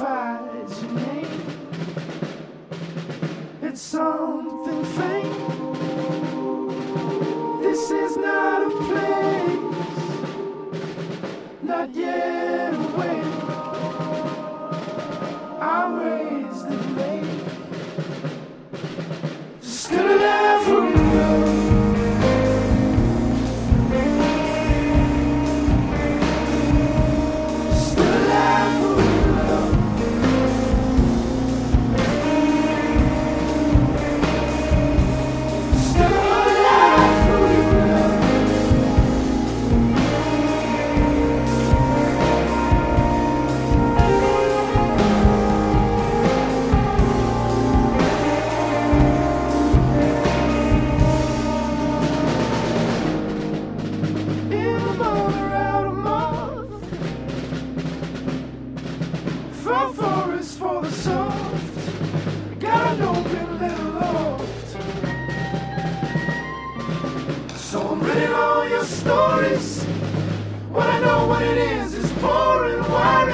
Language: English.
your name. It's something faint. This is not a place, not yet. Spreading all your stories. What I know what it is is pouring, wiring